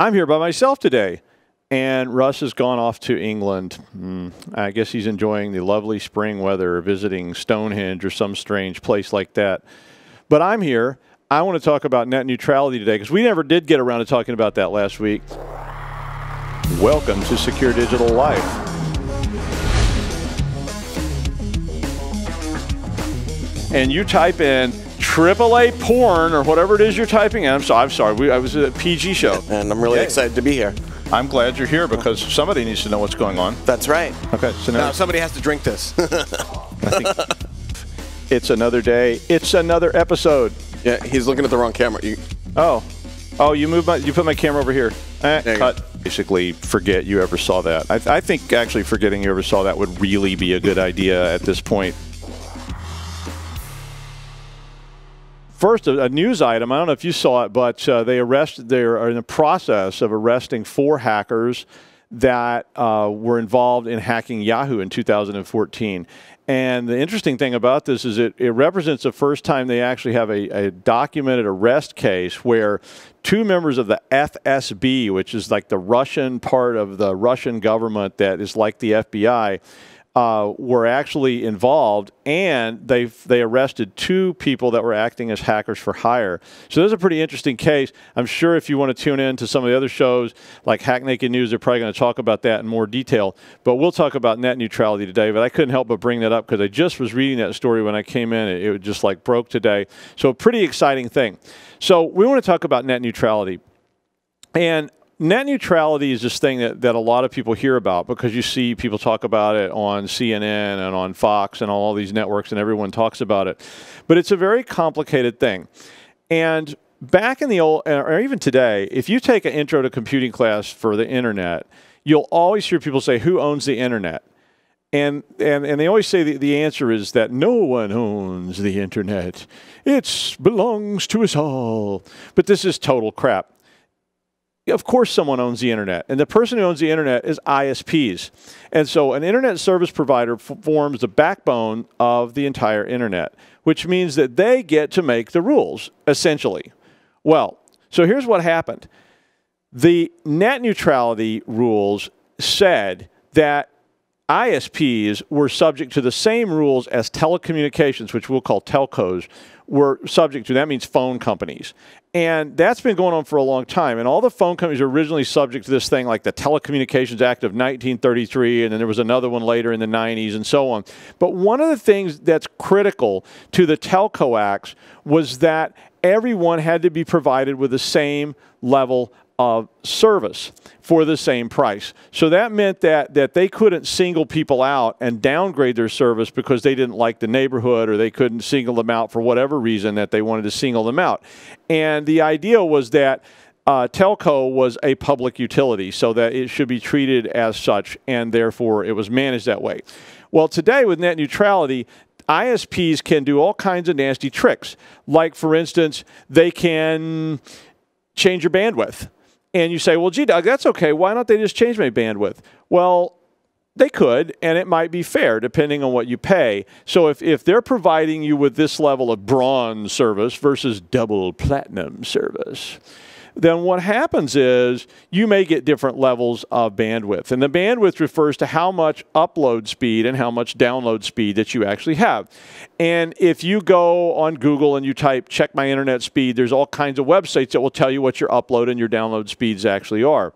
I'm here by myself today. And Russ has gone off to England. Mm, I guess he's enjoying the lovely spring weather, visiting Stonehenge or some strange place like that. But I'm here. I want to talk about net neutrality today because we never did get around to talking about that last week. Welcome to Secure Digital Life. And you type in AAA porn or whatever it is you're typing in. I'm, so, I'm sorry, we, I was a PG show. And I'm really Yeah. excited to be here. I'm glad you're here because somebody needs to know what's going on. That's right. Okay, so now Now somebody has to drink this. It's another day. It's another episode. yeah, he's looking at the wrong camera. You, Oh, oh, you moved my, you put my camera over here. Eh, cut. Basically, forget you ever saw that. I, I think actually forgetting you ever saw that would really be a good idea at this point. First, a, news item. I don't know if you saw it, but uh, they arrested. They are in the process of arresting four hackers that uh, were involved in hacking Yahoo in 2014. And the interesting thing about this is it, it represents the first time they actually have a, a documented arrest case where two members of the FSB, which is like the Russian part of the Russian government that is like the FBI, uh, were actually involved, and they they arrested two people that were acting as hackers for hire. So this is a pretty interesting case. I'm sure if you want to tune in to some of the other shows like Hack Naked News, they're probably going to talk about that in more detail. But we'll talk about net neutrality today. But I couldn't help but bring that up because I just was reading that story when I came in. It, it just like broke today. So a pretty exciting thing. So we want to talk about net neutrality. And net neutrality is this thing that, that a lot of people hear about because you see people talk about it on CNN and on Fox and all these networks, and everyone talks about it. But it's a very complicated thing. And back in the old, or even today, if you take an intro to computing class for the internet, you'll always hear people say, Who owns the internet? And, and, and they always say the, the answer is that no one owns the internet. It belongs to us all. But this is total crap of course someone owns the internet and the person who owns the internet is isps and so an internet service provider forms the backbone of the entire internet which means that they get to make the rules essentially. Well so here's what happened. The net neutrality rules said that ISPs were subject to the same rules as telecommunications, which we'll call telcos, were subject to. That means phone companies. And that's been going on for a long time. And all the phone companies were originally subject to this thing like the Telecommunications Act of 1933, and then there was another one later in the 90s and so on. But one of the things that's critical to the Telco Acts was that everyone had to be provided with the same level of service for the same price. So that meant that that they couldn't single people out and downgrade their service because they didn't like the neighborhood or they couldn't single them out for whatever reason that they wanted to single them out. And the idea was that uh, telco was a public utility, so that it should be treated as such, and therefore it was managed that way. Well, today with net neutrality, ISPs can do all kinds of nasty tricks. Like, for instance, they can change your bandwidth. And you say, well, gee, Doug, that's okay. Why don't they just change my bandwidth? Well, they could, and it might be fair depending on what you pay. So if, if they're providing you with this level of bronze service versus double platinum service, then what happens is you may get different levels of bandwidth. And the bandwidth refers to how much upload speed and how much download speed that you actually have. And if you go on Google and you type check my internet speed, there's all kinds of websites that will tell you what your upload and your download speeds actually are.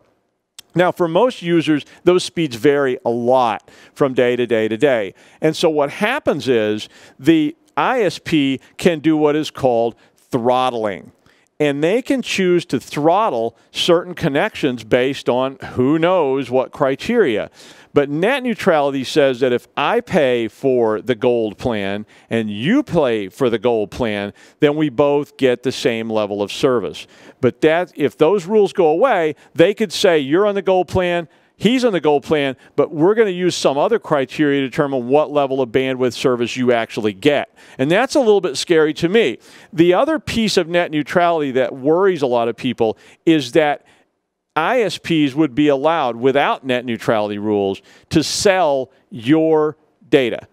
Now, for most users, those speeds vary a lot from day to day to day. And so what happens is the ISP can do what is called throttling. And they can choose to throttle certain connections based on who knows what criteria. But net neutrality says that if I pay for the gold plan and you pay for the gold plan, then we both get the same level of service. But that if those rules go away, they could say you're on the gold plan, he's on the gold plan, but we're going to use some other criteria to determine what level of bandwidth service you actually get. And that's a little bit scary to me. The other piece of net neutrality that worries a lot of people is that ISPs would be allowed, without net neutrality rules, to sell your data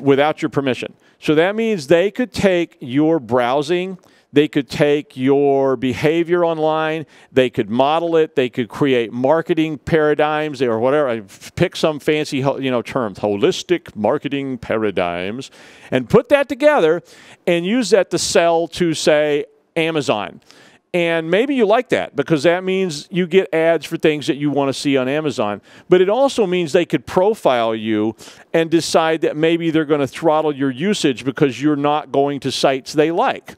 without your permission. So that means they could take your browsing, They could take your behavior online, they could model it, they could create marketing paradigms or whatever. Pick some fancy you know terms, holistic marketing paradigms, and put that together and use that to sell to say Amazon. And maybe you like that because that means you get ads for things that you want to see on Amazon. But it also means they could profile you and decide that maybe they're going to throttle your usage because you're not going to sites they like.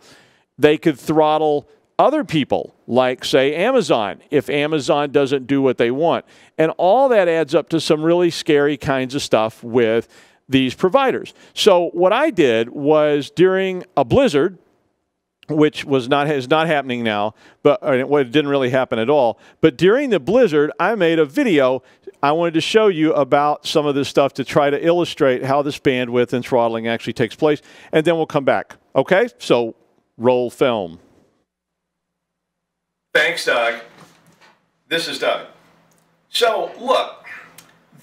They could throttle other people, like, say, Amazon, if Amazon doesn't do what they want. And all that adds up to some really scary kinds of stuff with these providers. So, what I did was during a blizzard, which was not is not happening now, but it didn't really happen at all. But during the blizzard, I made a video. I wanted to show you about some of this stuff to try to illustrate how this bandwidth and throttling actually takes place, and then we'll come back. Okay, so roll film. Thanks, Doug. This is Doug. So look,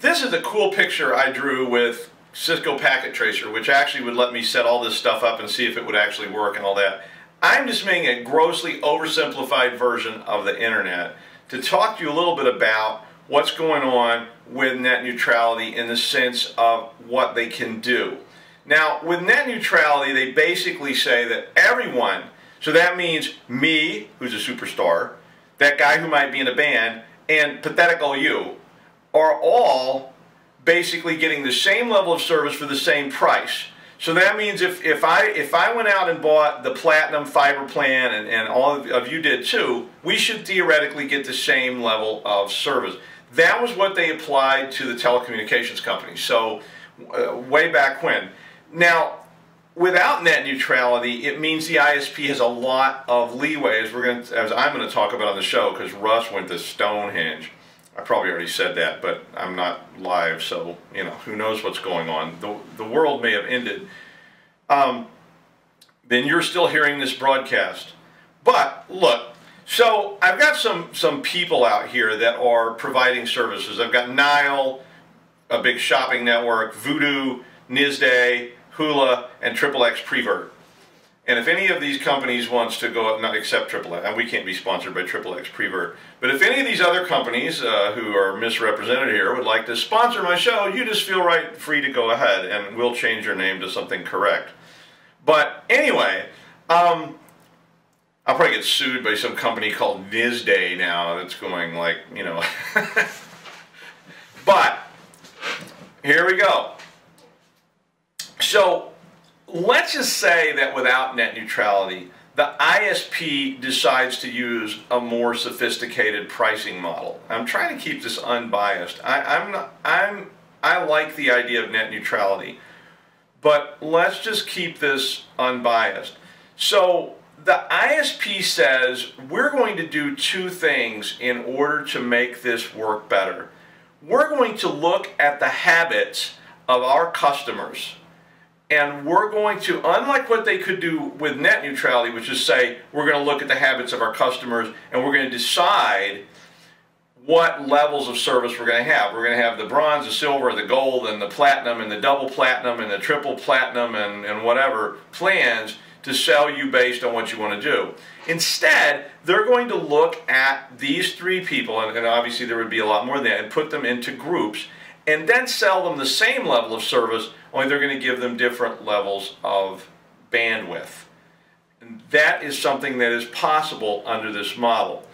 this is a cool picture I drew with Cisco Packet Tracer, which actually would let me set all this stuff up and see if it would actually work and all that. I'm just making a grossly oversimplified version of the internet to talk to you a little bit about what's going on with net neutrality in the sense of what they can do. Now, with net neutrality, they basically say that everyone, so that means me, who's a superstar, that guy who might be in a band, and pathetical you, are all basically getting the same level of service for the same price. So that means if, if, I, if I went out and bought the Platinum Fiber plan, and, and all of you did too, we should theoretically get the same level of service. That was what they applied to the telecommunications companies. So uh, way back when. Now, without net neutrality, it means the ISP has a lot of leeway, as we're going to, as I'm going to talk about on the show, because Russ went to Stonehenge. I probably already said that, but I'm not live, so you know who knows what's going on. The the world may have ended. Um, then you're still hearing this broadcast. But look, so I've got some some people out here that are providing services. I've got Nile, a big shopping network, Voodoo, Nizday, Hula, and Triple X Prevert. And if any of these companies wants to go up, not accept AAA, and we can't be sponsored by Triple X Prevert, but if any of these other companies uh, who are misrepresented here would like to sponsor my show, you just feel right free to go ahead, and we'll change your name to something correct. But anyway, um, I'll probably get sued by some company called Nizday now that's going like, you know. but here we go. So let's just say that without net neutrality, the ISP decides to use a more sophisticated pricing model. I'm trying to keep this unbiased. I, am not, I'm, I like the idea of net neutrality, but let's just keep this unbiased. So the ISP says we're going to do two things in order to make this work better. We're going to look at the habits of our customers and we're going to, unlike what they could do with net neutrality, which is say, we're going to look at the habits of our customers and we're going to decide what levels of service we're going to have. We're going to have the bronze, the silver, the gold, and the platinum, and the double platinum, and the triple platinum, and, and whatever plans to sell you based on what you want to do. Instead, they're going to look at these three people, and, and obviously there would be a lot more than that, and put them into groups, and then sell them the same level of service only they're going to give them different levels of bandwidth. And that is something that is possible under this model.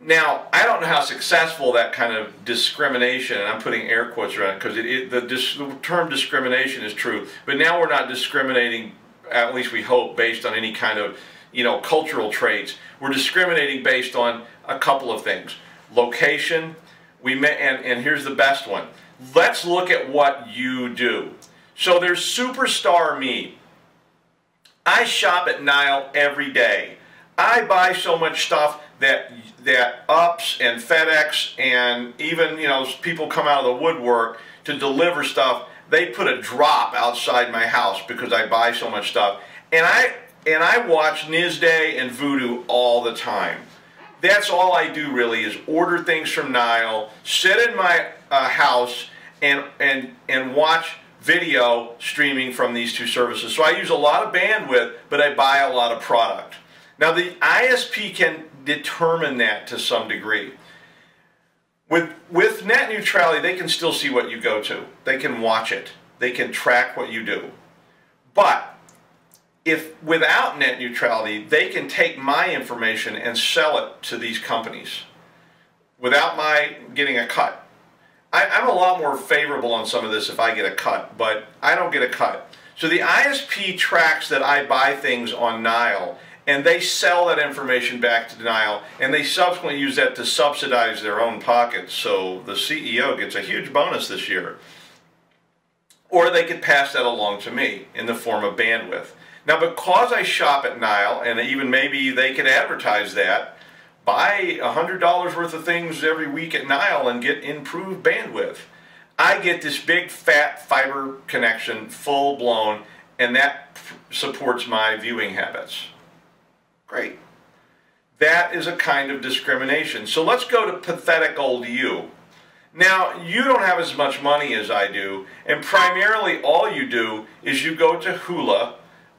Now, I don't know how successful that kind of discrimination, and I'm putting air quotes around it because the, the term discrimination is true, but now we're not discriminating, at least we hope, based on any kind of you know, cultural traits. We're discriminating based on a couple of things. Location, we may, and, and here's the best one. Let's look at what you do. So there's Superstar Me. I shop at Nile every day. I buy so much stuff that that UPS and FedEx and even you know people come out of the woodwork to deliver stuff. They put a drop outside my house because I buy so much stuff. And I and I watch Nizday and Voodoo all the time. That's all I do really is order things from Nile, sit in my uh, house and and and watch video streaming from these two services. So I use a lot of bandwidth, but I buy a lot of product. Now, the ISP can determine that to some degree. With, with net neutrality, they can still see what you go to. They can watch it. They can track what you do. But if without net neutrality, they can take my information and sell it to these companies without my getting a cut. I, am a lot more favorable on some of this if I get a cut, but I don't get a cut. So the ISP tracks that I buy things on Nile and they sell that information back to Nile and they subsequently use that to subsidize their own pockets. So the CEO gets a huge bonus this year. Or they could pass that along to me in the form of bandwidth. Now, because I shop at Nile, and even maybe they could advertise that, buy $100 worth of things every week at Nile and get improved bandwidth. I get this big fat fiber connection, full blown, and that supports my viewing habits. Great. That is a kind of discrimination. So let's go to pathetic old you. Now, you don't have as much money as I do, and primarily all you do is you go to Hula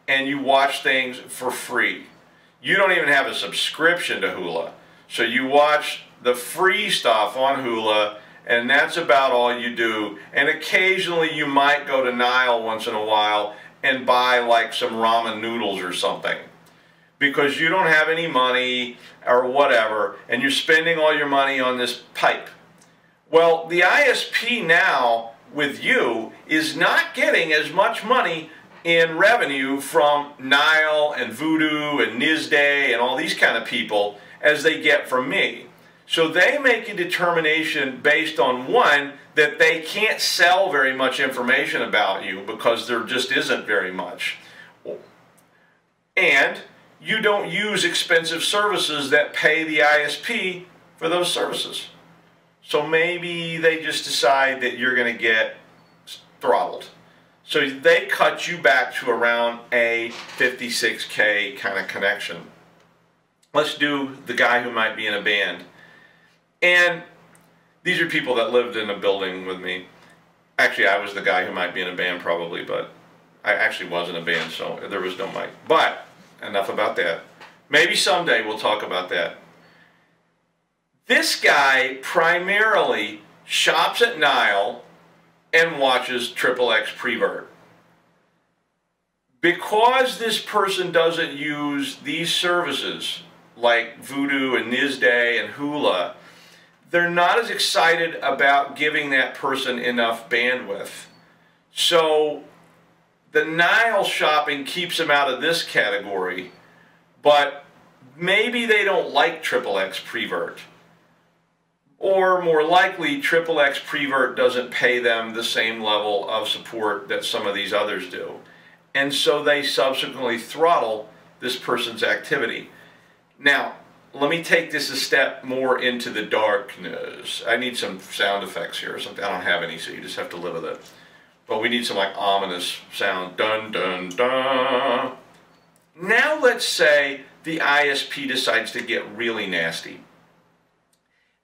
and you watch things for free. You don't even have a subscription to Hula. So you watch the free stuff on Hula, and that's about all you do. And occasionally you might go to Nile once in a while and buy like some ramen noodles or something because you don't have any money or whatever, and you're spending all your money on this pipe. Well, the ISP now with you is not getting as much money in revenue from Nile and Voodoo and Nizday and all these kind of people as they get from me. So they make a determination based on one, that they can't sell very much information about you because there just isn't very much. And you don't use expensive services that pay the ISP for those services. So maybe they just decide that you're going to get throttled. So they cut you back to around a 56K kind of connection. Let's do the guy who might be in a band. And these are people that lived in a building with me. Actually, I was the guy who might be in a band probably, but I actually was in a band, so there was no mic. But enough about that. Maybe someday we'll talk about that. This guy primarily shops at Nile and watches Triple X Prevert. Because this person doesn't use these services like Voodoo and Nizday and Hula, they're not as excited about giving that person enough bandwidth. So the Nile shopping keeps them out of this category, but maybe they don't like Triple X Prevert. Or more likely, Triple X Prevert doesn't pay them the same level of support that some of these others do. And so they subsequently throttle this person's activity. Now, let me take this a step more into the darkness. I need some sound effects here or something. I don't have any, so you just have to live with it. But we need some like ominous sound. Dun, dun, dun. Now let's say the ISP decides to get really nasty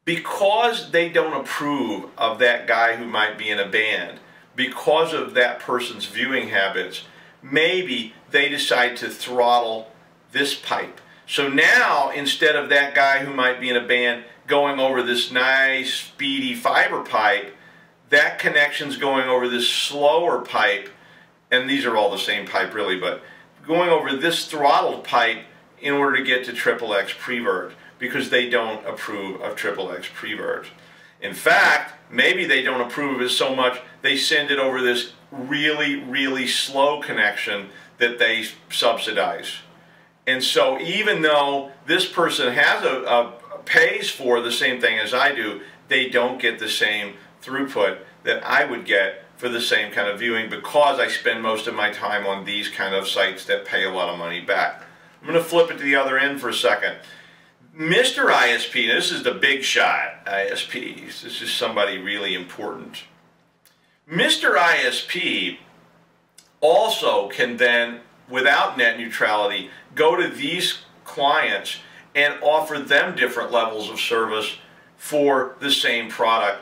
because they don't approve of that guy who might be in a band, because of that person's viewing habits, maybe they decide to throttle this pipe. So now, instead of that guy who might be in a band going over this nice, speedy fiber pipe, that connection's going over this slower pipe, and these are all the same pipe really, but going over this throttled pipe in order to get to triple X prevert because they don't approve of triple X prevert. In fact, maybe they don't approve of it so much they send it over this really, really slow connection that they subsidize. And so even though this person has a, a pays for the same thing as I do, they don't get the same throughput that I would get for the same kind of viewing because I spend most of my time on these kind of sites that pay a lot of money back. I'm going to flip it to the other end for a second. Mr. ISP, this is the big shot ISP. This is somebody really important. Mr. ISP also can then, without net neutrality, go to these clients and offer them different levels of service for the same product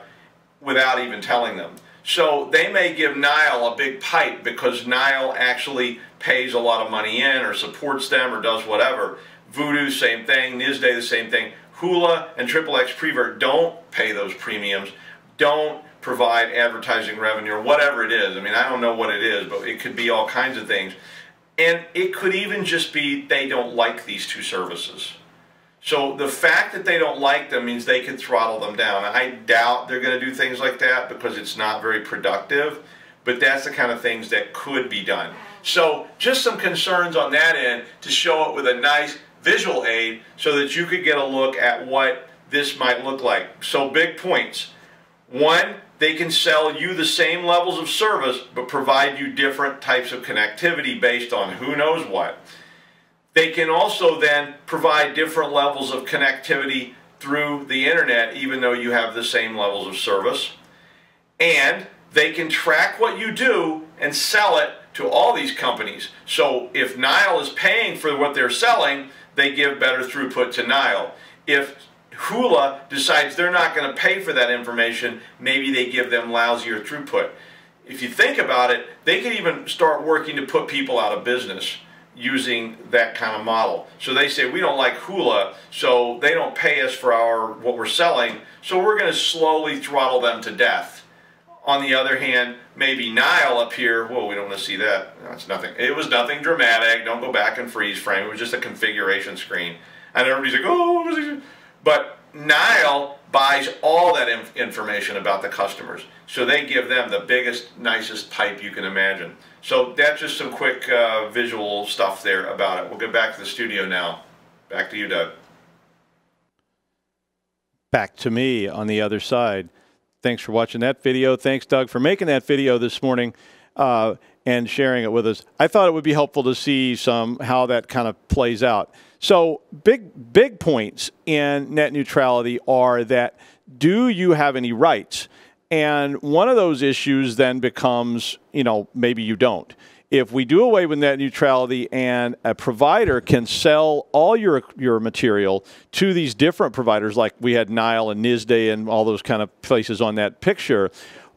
without even telling them. So they may give Nile a big pipe because Nile actually pays a lot of money in or supports them or does whatever. Voodoo, same thing. Nizday, the same thing. Hula and XXX Prevert don't pay those premiums, don't provide advertising revenue or whatever it is. I mean, I don't know what it is, but it could be all kinds of things. And it could even just be they don't like these two services. So the fact that they don't like them means they could throttle them down. I doubt they're going to do things like that because it's not very productive, but that's the kind of things that could be done. So just some concerns on that end to show it with a nice visual aid so that you could get a look at what this might look like. So big points. One, they can sell you the same levels of service but provide you different types of connectivity based on who knows what. They can also then provide different levels of connectivity through the internet even though you have the same levels of service. And they can track what you do and sell it to all these companies. So if Nile is paying for what they're selling, they give better throughput to Nile. If Hula decides they're not going to pay for that information, maybe they give them lousier throughput. If you think about it, they could even start working to put people out of business using that kind of model. So they say we don't like Hula, so they don't pay us for our what we're selling, so we're going to slowly throttle them to death. On the other hand, maybe Nile up here, whoa, we don't want to see that. That's nothing. It was nothing dramatic. Don't go back and freeze frame. It was just a configuration screen. And everybody's like, oh, but Nile buys all that inf information about the customers. So they give them the biggest, nicest pipe you can imagine. So that's just some quick uh, visual stuff there about it. We'll get back to the studio now. Back to you, Doug. Back to me on the other side. Thanks for watching that video. Thanks, Doug, for making that video this morning. Uh, and sharing it with us. I thought it would be helpful to see some how that kind of plays out. So big big points in net neutrality are that do you have any rights? And one of those issues then becomes, you know, maybe you don't. If we do away with net neutrality and a provider can sell all your your material to these different providers, like we had Nile and Nizday and all those kind of places on that picture,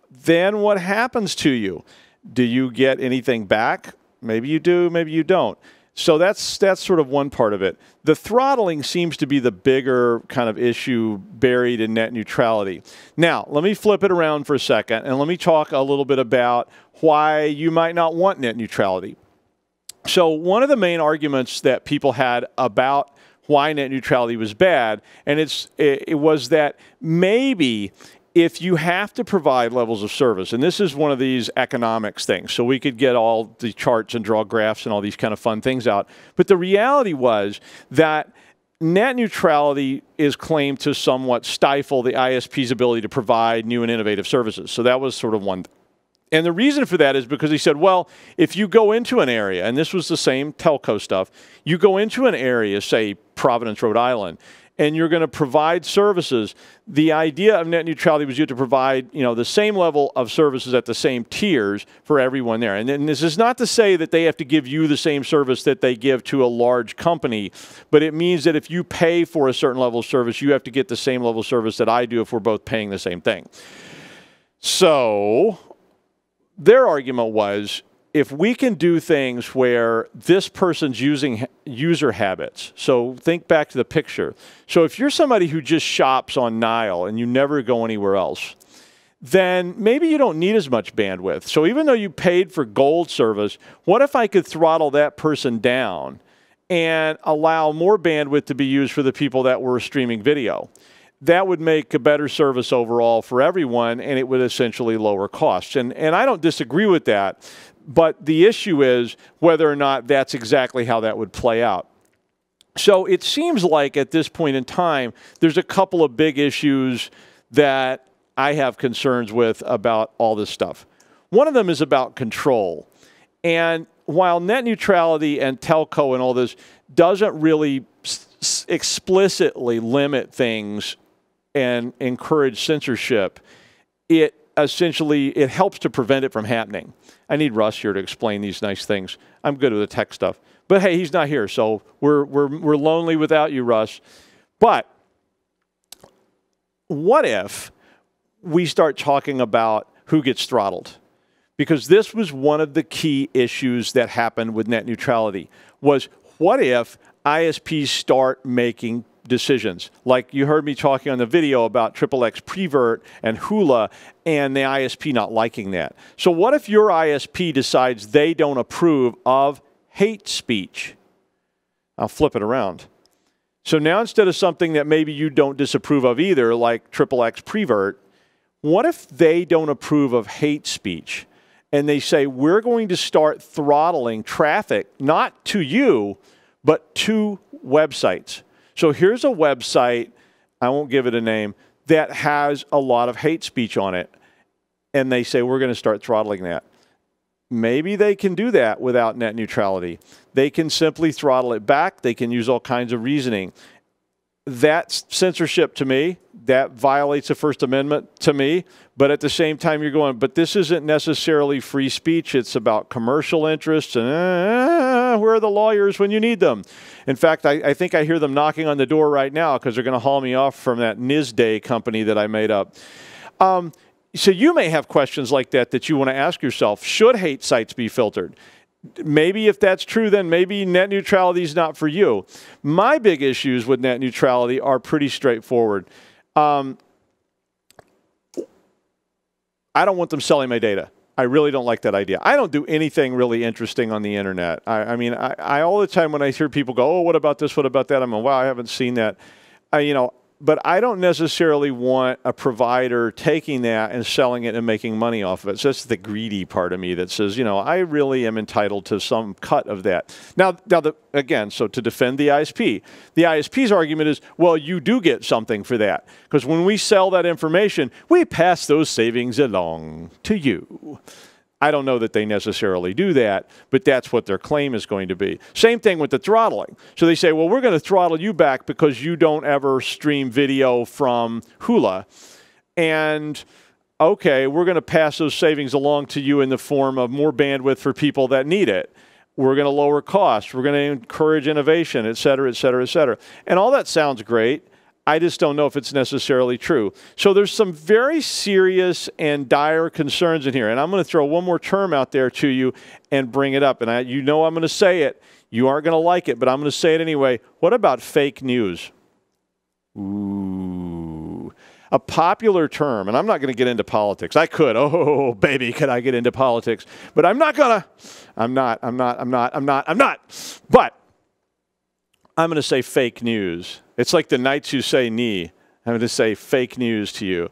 then what happens to you? Do you get anything back? Maybe you do, maybe you don't. So that's that's sort of one part of it. The throttling seems to be the bigger kind of issue buried in net neutrality. Now, let me flip it around for a second and let me talk a little bit about why you might not want net neutrality. So, one of the main arguments that people had about why net neutrality was bad, and it's it, it was that maybe if you have to provide levels of service, and this is one of these economics things, so we could get all the charts and draw graphs and all these kind of fun things out. But the reality was that net neutrality is claimed to somewhat stifle the ISP's ability to provide new and innovative services. So that was sort of one. And the reason for that is because he said, well, if you go into an area, and this was the same telco stuff, you go into an area, say Providence, Rhode Island, and you're going to provide services. The idea of net neutrality was you have to provide, you know, the same level of services at the same tiers for everyone there. And, and this is not to say that they have to give you the same service that they give to a large company, but it means that if you pay for a certain level of service, you have to get the same level of service that I do if we're both paying the same thing. So their argument was if we can do things where this person's using user habits, so think back to the picture. So if you're somebody who just shops on Nile and you never go anywhere else, then maybe you don't need as much bandwidth. So even though you paid for gold service, what if I could throttle that person down and allow more bandwidth to be used for the people that were streaming video? that would make a better service overall for everyone and it would essentially lower costs. And, and I don't disagree with that. But the issue is whether or not that's exactly how that would play out. So it seems like at this point in time, there's a couple of big issues that I have concerns with about all this stuff. One of them is about control. And while net neutrality and telco and all this doesn't really explicitly limit things and encourage censorship, it essentially it helps to prevent it from happening. I need Russ here to explain these nice things. I'm good with the tech stuff. But hey, he's not here, so we're, we're, we're lonely without you, Russ. But what if we start talking about who gets throttled? Because this was one of the key issues that happened with net neutrality was what if ISPs start making decisions. Like you heard me talking on the video about Triple X Prevert and Hula and the ISP not liking that. So, what if your ISP decides they don't approve of hate speech? I'll flip it around. So now instead of something that maybe you don't disapprove of either, like Triple X Prevert, what if they don't approve of hate speech? And they say, we're going to start throttling traffic, not to you, but to websites. So here's a website, I won't give it a name, that has a lot of hate speech on it. And they say, we're going to start throttling that. Maybe they can do that without net neutrality. They can simply throttle it back. They can use all kinds of reasoning. That's censorship to me. That violates the First Amendment to me. But at the same time, you're going, but this isn't necessarily free speech. It's about commercial interests. And uh, where are the lawyers when you need them? In fact, I, I think I hear them knocking on the door right now because they're going to haul me off from that NISDAY company that I made up. Um, so you may have questions like that that you want to ask yourself. Should hate sites be filtered? Maybe if that's true, then maybe net neutrality is not for you. My big issues with net neutrality are pretty straightforward. Um, I don't want them selling my data. I really don't like that idea. I don't do anything really interesting on the internet. I, I mean, I, I, all the time when I hear people go, "Oh, what about this? What about that?" I'm like, "Wow, I haven't seen that." I, you know, but I don't necessarily want a provider taking that and selling it and making money off of it. So that's the greedy part of me that says, you know, I really am entitled to some cut of that. Now, now the, again, so to defend the ISP, the ISP's argument is, well, you do get something for that because when we sell that information, we pass those savings along to you. I don't know that they necessarily do that, but that's what their claim is going to be. Same thing with the throttling. So they say, well, we're going to throttle you back because you don't ever stream video from Hula. And okay, we're going to pass those savings along to you in the form of more bandwidth for people that need it. We're going to lower costs. We're going to encourage innovation, et cetera, et cetera, et cetera. And all that sounds great. I just don't know if it's necessarily true. So there's some very serious and dire concerns in here. And I'm going to throw one more term out there to you and bring it up. And I, you know I'm going to say it. You aren't going to like it, but I'm going to say it anyway. What about fake news? Ooh. A popular term, and I'm not going to get into politics. I could. Oh, baby, could I get into politics? But I'm not going to. I'm not. I'm not. I'm not. I'm not. I'm not. But I'm going to say fake news. It's like the knights who say Ni. I'm going to say fake news to you.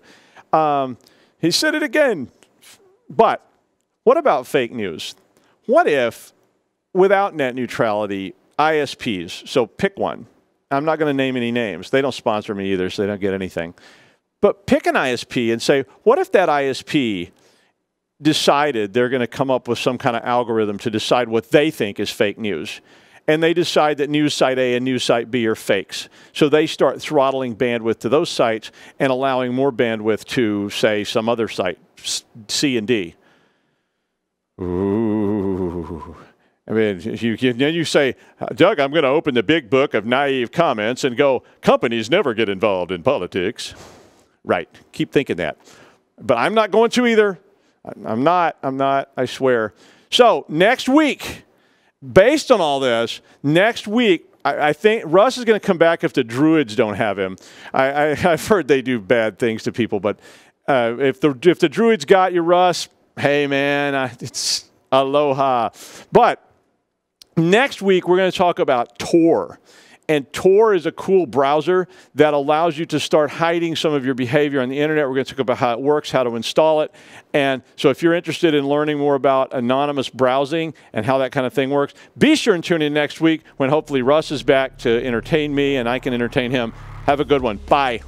Um, he said it again. But what about fake news? What if, without net neutrality, ISPs, so pick one. I'm not going to name any names. They don't sponsor me either, so they don't get anything. But pick an ISP and say, what if that ISP decided they're going to come up with some kind of algorithm to decide what they think is fake news? And they decide that news site A and news site B are fakes. So they start throttling bandwidth to those sites and allowing more bandwidth to, say, some other site, C and D. Ooh. I mean, you, then you say, Doug, I'm going to open the big book of naive comments and go, companies never get involved in politics. Right. Keep thinking that. But I'm not going to either. I'm not. I'm not. I swear. So next week, based on all this, next week, I, I think Russ is going to come back if the Druids don't have him. I, have heard they do bad things to people, but uh, if the if the Druids got you, Russ, hey man, I, it's aloha. But next week we're going to talk about Tor. And Tor is a cool browser that allows you to start hiding some of your behavior on the internet. We're going to talk about how it works, how to install it. And so if you're interested in learning more about anonymous browsing and how that kind of thing works, be sure and tune in next week when hopefully Russ is back to entertain me and I can entertain him. Have a good one. Bye.